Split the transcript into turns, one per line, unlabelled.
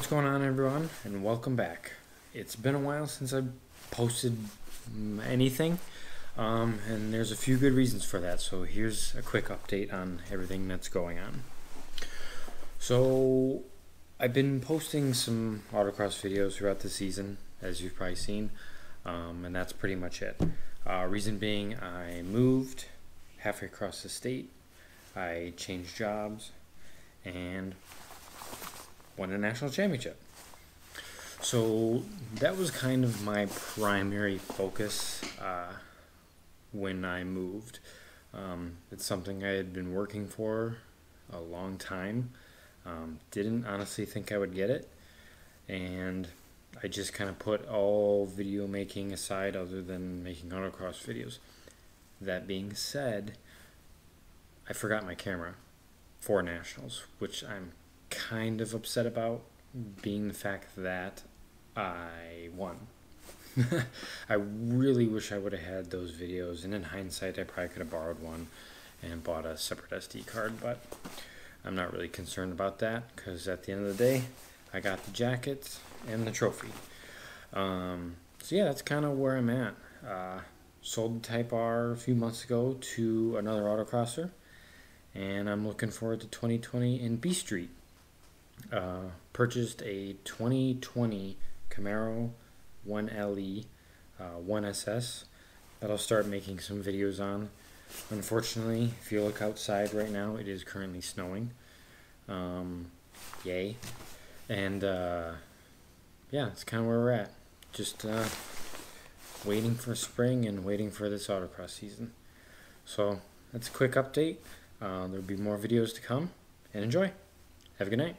What's going on, everyone, and welcome back. It's been a while since I posted anything, um, and there's a few good reasons for that. So here's a quick update on everything that's going on. So I've been posting some autocross videos throughout the season, as you've probably seen, um, and that's pretty much it. Uh, reason being, I moved halfway across the state, I changed jobs, and won a national championship. So that was kind of my primary focus uh, when I moved. Um, it's something I had been working for a long time. Um, didn't honestly think I would get it. And I just kind of put all video making aside other than making autocross videos. That being said, I forgot my camera for nationals, which I'm kind of upset about, being the fact that I won. I really wish I would have had those videos, and in hindsight, I probably could have borrowed one and bought a separate SD card, but I'm not really concerned about that because at the end of the day, I got the jacket and the trophy. Um, so yeah, that's kind of where I'm at. Uh, sold the Type R a few months ago to another autocrosser, and I'm looking forward to 2020 in B Street. Uh, purchased a 2020 Camaro 1LE uh, 1SS that I'll start making some videos on. Unfortunately, if you look outside right now, it is currently snowing. Um, yay. And uh, yeah, it's kind of where we're at. Just uh, waiting for spring and waiting for this autocross season. So that's a quick update. Uh, there'll be more videos to come and enjoy. Have a good night.